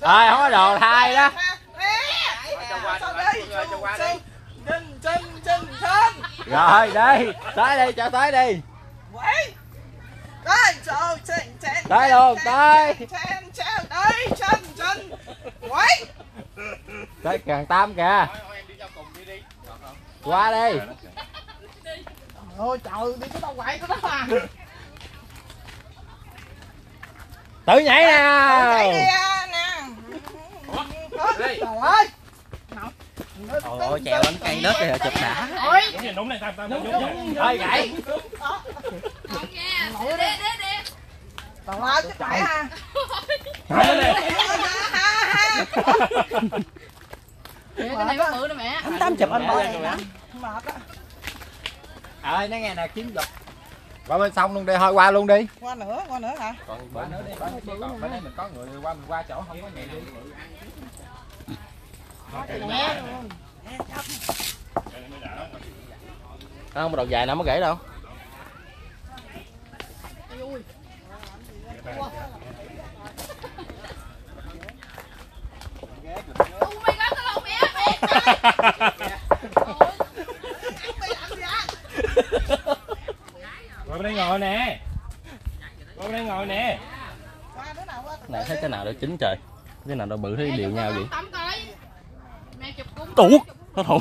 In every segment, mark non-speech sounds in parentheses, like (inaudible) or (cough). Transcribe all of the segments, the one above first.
Thôi không có đồ thay đó. cho qua cho đi cho qua đi. Chân chân chân chân. Rồi đi. Tới đi cho tới đi. Quẩy đây chờ chân chân Tới luôn, tới. chân chân đây chân chân. Quẩy Tới càng tam kìa. Qua đi. Ôi trời đi cái tao quậy cái đó mà Tự nhảy à, nè trời ơi Ôi ôi trèo lên cây đất kìa chụp đã ôi đúng này đúng đúng Thôi gãy Để để để tào lao chứ phải ha Để cái này bắt bự nè mẹ tám chụp anh bơi mệt á Ờ nó nghe nè kiếm giật Qua bên sông luôn đi thôi qua luôn đi qua nữa qua nữa hả Còn bên nữa đi bên kia còn bên đây mình có người qua mình qua chỗ không có người đi không đầu dài nào mới gãy đâu. Qua bên đây ngồi nè. Qua bên đây ngồi nè. Này thấy cái nào đó chín trời. Cái nào đó bự thấy đều nhau vậy Tắm coi Mẹ chụp cung Đủ. nó thủ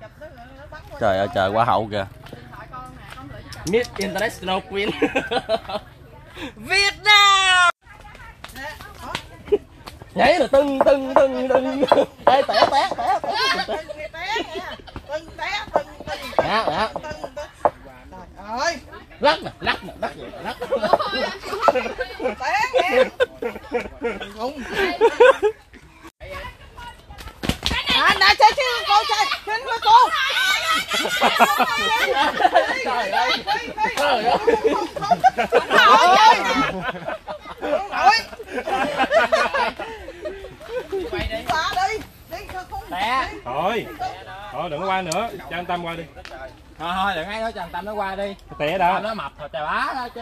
chụp đứa nữa nó bắn qua trời ơi trời qua hậu kìa. Điện thoại con nè con gửi cho chồng Miss International Queen. (laughs) Việt Nam! Nhảy là tưng tưng tưng tưng. Ê, té té té té tưng nghe té. Nghe tưng té tưng tưng. Đó, đó. tưng tưng. Trời ơi. Lắc nè lắc. nè lắc nè lắc té nghe không à nè chơi chứ cô chơi xin với cô trời ơi trời ơi nổi nổi qua đi đi không té thôi thôi đừng có qua nữa. Cho anh tâm qua đi. Thôi thôi đừng ai nói cho thằng tâm nó qua đi. Tao đó. Nó mập thôi trời bá đó chứ.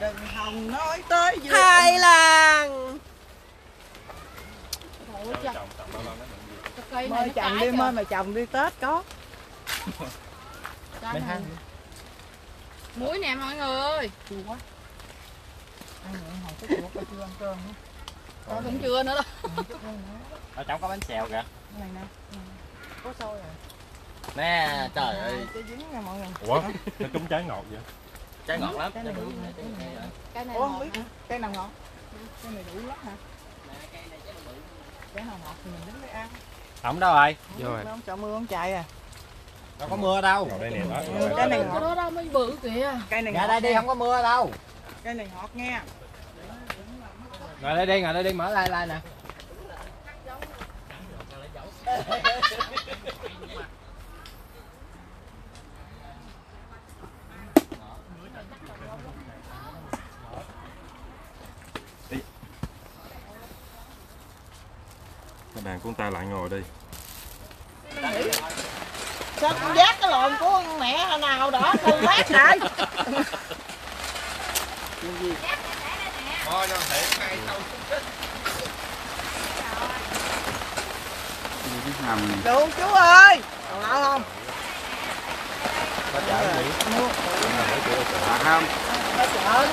đừng (laughs) hòng nói cây này mời chồng đi mời mày chồng đi tết có. Mấy Muối nè mọi người. Ơi chua quá. Ăn nữa hồi cái chuột coi chưa ăn cơm nữa cũng chưa nữa đâu ở trong có bánh xèo kìa. Cái này nè. Ừ. có sôi rồi. Nè trời ơi. cái dính nha mọi người. Ủa nó trúng trái ngọt vậy trái ngọt lắm. cái này cái này. Cái ủa ngọt không biết hả? cây nào ngọt. Cây này đủ lắm hả? cái nào ngọt thì mình đứng đây ăn. Không đâu rồi rồi không sợ mưa không chạy à. Đâu có mưa đâu. Đây nè đó cái này Cái ngọt. đó đâu mới bự kìa. Cây này ngọt đây đi không có mưa đâu. Cây này ngọt nha. Ngồi đây đi ngồi đây đi mở lai lai nè (laughs) bạn con ta lại ngồi đi. Sao con giác cái lồn của con mẹ nào đó con lát lại đủ chú ơi. Còn lại không? Có chở gì? À không? Ở chợ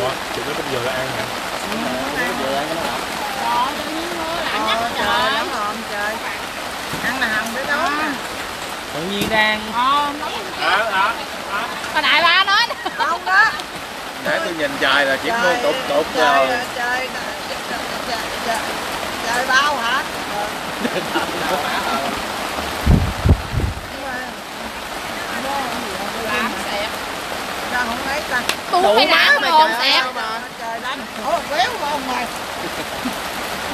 Ủa? chị có bây giờ là ăn hả tự nhiên đang lạnh Ờ, đó Ờ đại ba nói không đó để tôi nhìn trời là chỉ mưa tụt tụt rồi trời trời trời bao hả Nhưng mà- không lấy ta Tôi đá mà hồn xẹp mà trời đánh ủa béo không mày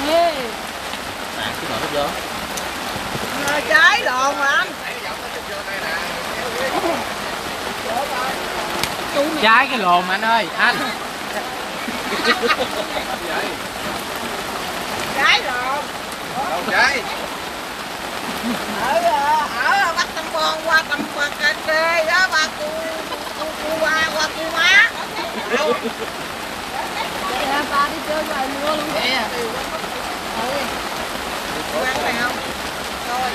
Ê nè cái ngọt hết vô Ngồi trái lộn mà anh. Trái cái lồn anh ơi anh. Gái rồi đâu trái? Ở ở bắt tâm con qua tâm qua cà phê đó ba cu cu cu qua qua cu má. Ba đi chơi vài mưa luôn kìa Này không? Rồi.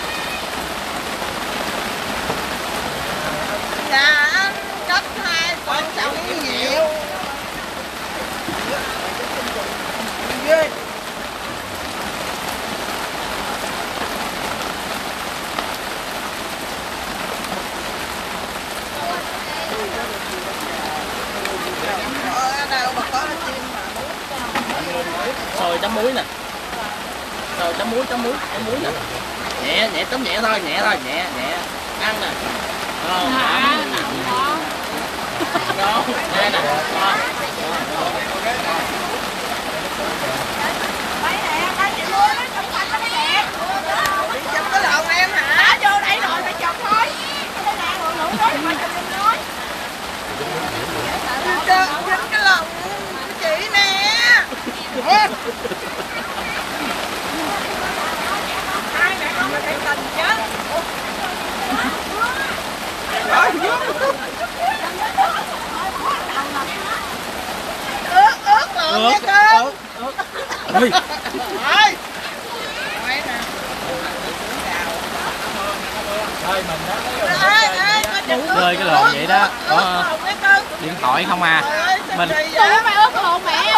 Dạ anh cấp hai con chồng nhiều. Ghê ở đâu mà có chim mà Sồi chấm muối nè Chấm muối, chấm muối, nè Nhẹ, nhẹ, chấm nhẹ thôi, nhẹ thôi, nhẹ, nhẹ. Ăn nè. Ngon, ngon, ngon. Đây nè, ngon Mấy nè, mấy chị mua nó chụp ảnh nó đẹp Đi chụp cái lộn em hả? Đã vô đây rồi, phải chụp thôi Đây nè, ngồi ngủ đó, mà chụp em nói Chụp chụp cái lộn của chị nè Hai mẹ con phải tình chứ ướt ướt lộn nha con Ui, Thôi Nói nè thôi mình đó Ê, ê, có ướt Rơi cái lộn vậy đó. Ướt Có- điện thoại không à. Mình- mày ướt mẹ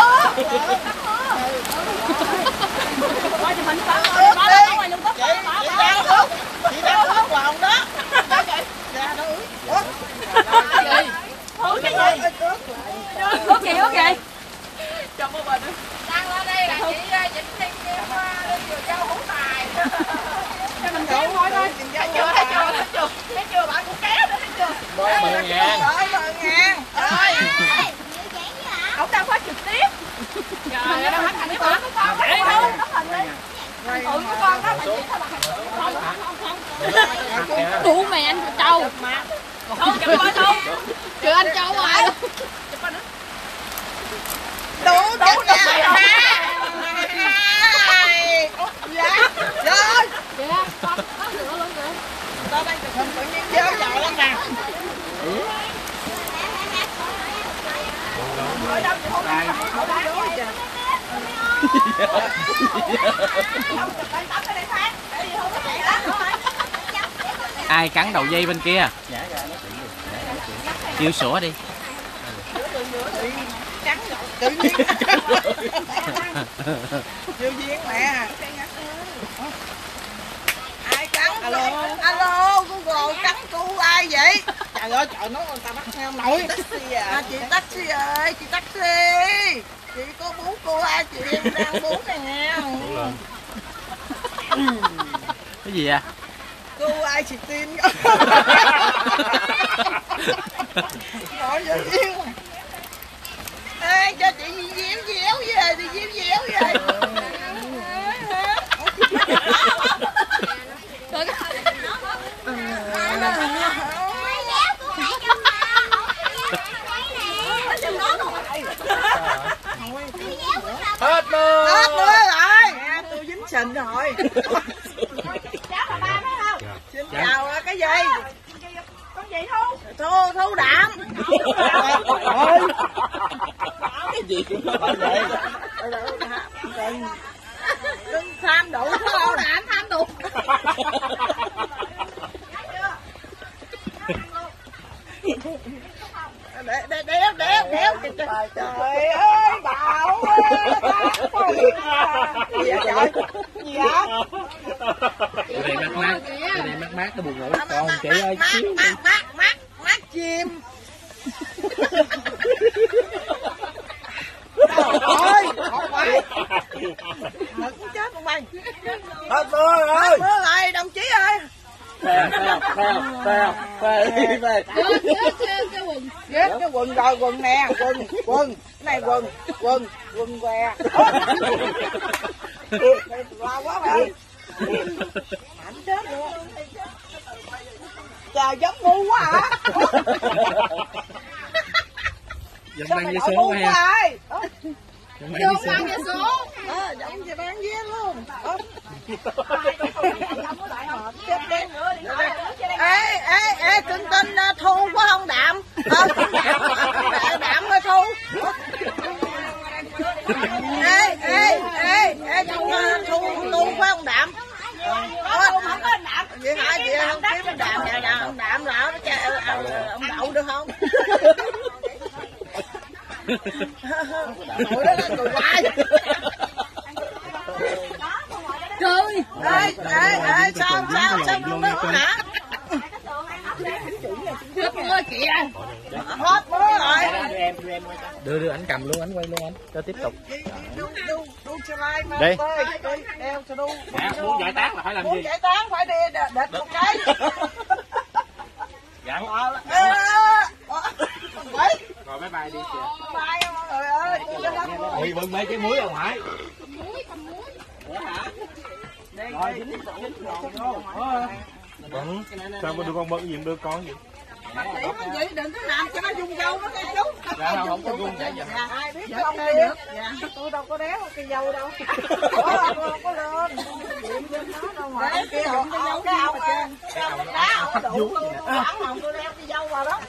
thì phải ngoài tóc Chị, chị đang ướt Chị đang ướt lộn đó 10 ngàn Trời ơi 10 ngàn Trời Ông đang phát trực tiếp Trời ơi Phát trực tiếp hả? Con phải không? Tụi của con đó mà chỉ thôi Không, không, không Đủ mày anh Châu Thôi chụp coi thôi Chứ anh Châu ai luôn Chụp coi nữa Đủ, đủ, đủ mày hả? Dạ Dạ Dạ Con, có lửa luôn kìa Tao đang chụp hình tự nhiên dơ dầu lắm nè (laughs) Ai cắn đầu dây bên kia? Chịu sủa đi. Tự nhiên duyên mẹ ai cắn? Alo alo, google, cắn cu ai vậy? Trời ơi trời nó người ta bắt theo nổi taxi à? Chị taxi ơi chị taxi. Chị có bú cô ai chị em đang bú này nghe Cái gì à cô ai chị tin? Gọi vô mà Ê, cho chị déo déo về đi déo déo về hết mưa Hết mưa rồi Nè, tôi dính sình rồi. (laughs) Xin chào à, cái gì? Con gì Thu? Thu, Thu đạm. Cái gì? Cũng có vậy Đừng Đừng tham đủ Thu. Đạm tham đủ. (laughs) Để để đéo đéo đéo trời ơi gì vậy trời gì vậy Cái này mát mát Cái này mát mát cái buồn ngủ con Còn chị ơi mát mát mát mát mát chim ôi không phải đừng chết con mày hết mưa hết rồi mưa rồi đồng chí ơi Phèo, phèo, phèo, phèo, phèo. theo về về ghét cái quần rồi quần nè quần quần. Cái này quần quần quần què. Lo quá mày ảnh chết luôn. Trời giống ngu quá hả? Giọng mang nội số ai Giọng mang vé số ờ giống gì bán vé luôn. Ê ê ê cưng tin ờ, thu phải không đạm ờ cưng thu ê ê ê ê thu ờ, thu thu phải không đảm vậy hả chị không kiếm ông đảm nhà nào ông đảm là ông đậu được không Ủa đó là cười hoài Cười. ê ê ê sao sao sao không được hả Hết mưa kìa. hết mưa rồi đưa đưa ảnh cầm luôn ảnh quay luôn anh cho tiếp tục Đi. Mẹ muốn giải tán là phải làm muốn gì? giải tán phải đi đ- địch một cái. Ê, ê, ê, quậy Rồi bye bye đi kìa. mọi người ơi Ôi bưng mấy cái muối không phải. rồi dính dính rồi Bận. Sao mà đưa con bận gì đưa con gì? đừng có làm cho nó dung dâu nó nghe chú Dạ không, không có gung vậy giờ. dạ ai biết không nghe được dạ tôi đâu có đéo cái dâu đâu Ủa, tôi không có lên Chuyện trên nó đâu mà cái kia không cái dâu cái ông cái ông đá ông đủ tôi hồng tôi đeo cái dâu vào đó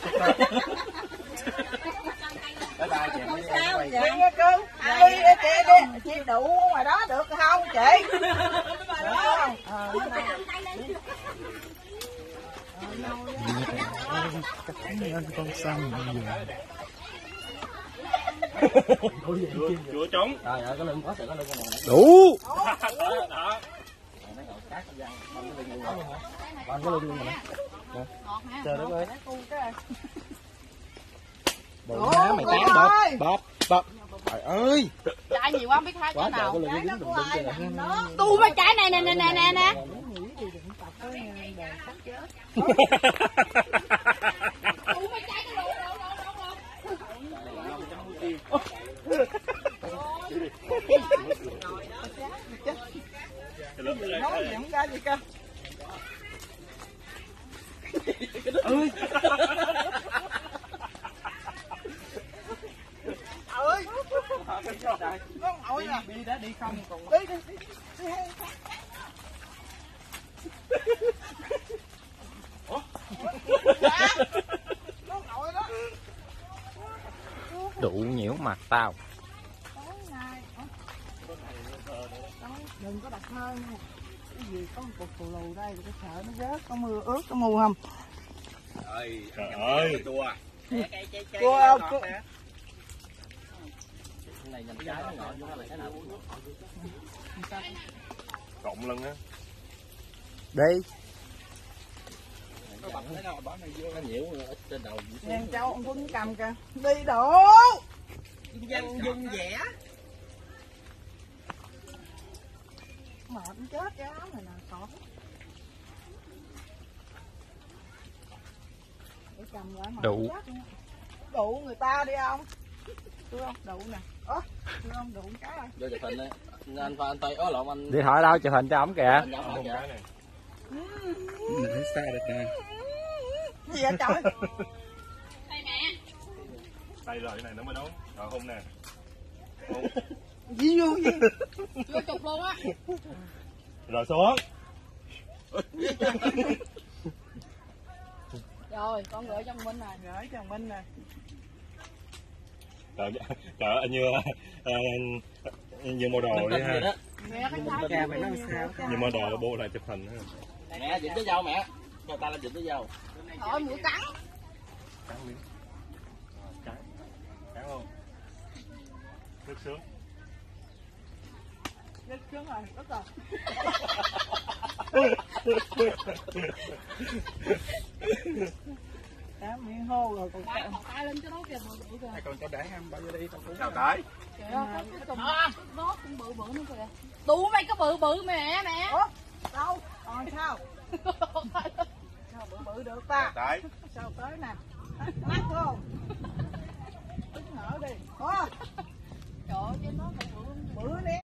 sao vậy nghe cưng đi đi chị đi chị đủ ngoài đó được không chị Được không Ờ, nó Rồi, rồi, cái lưng lưng con này. đủ Đó, còn cái lưng luôn. trời đất ơi bộ má mày tán bóp bóp bóp trời ơi Chạy nhiều quá không biết hát quá cái nào. Tu mấy cái này nè nè nè nè nè. Tu mấy cái cái đồ đồ đồ đồ. nói gì cơ ơi ngồi nè đi đã đi không còn đi đi đủ nhiễu mặt tao đừng có đặt hơi nha cái gì có một cục phù lù đây tôi sợ nó rớt có mưa ướt có mù không Trời ơi. Chua. cô không Cái này nhầm trái nó ngọt, nó là cái nào cũng Cộng lần á. đi nó nhiễu ở trên đầu. Ngang châu ông Quân cầm kìa đi đổ dân dung vẻ mệt nó chết cái áo này nè cọt để cầm lại mà Đủ. đủ người ta đi ông đưa không đủ nè ớ đưa không đủ cái rồi Vô chụp hình đi. Anh Phan anh Tây, ớ lộn anh. điện thoại đâu chụp hình cho ổng kìa Anh kìa. này. thấy xa được nè gì vậy trời Đây mẹ. Đây rồi cái này nó mới đúng. Rồi hôn nè. (laughs) gì vô gì Vô chụp luôn á. Rồi xuống. Rồi, con gửi cho Minh này. gửi cho Minh nè Trời trời anh như ờ, như mua đồ đi ha. mẹ cái thái cha mày nói sao Như mua đồ bô lại chụp hình ha. Mẹ, dính với dâu mẹ. Cho ta là dính với dâu. Thôi mũi cắn. Cắn miếng. Cắn. Cắn không? Nước sướng chết sướng rồi, rất là Cá miếng hô rồi còn Tay còn tay lên cho nó kìa bự bự kìa. còn cho để em bao nhiêu đi tao cũng Chào tới. Kìa, cái cái tùng nó cũng bự bự nữa kìa. Tu mày cái bự bự mẹ mẹ. Ủa, đâu? Còn sao? Sao bự bự được ta? đấy Sao tới nè? Mắt không? Tức nở đi. Ủa, Trời ơi, cho nó bự bự. bự nè.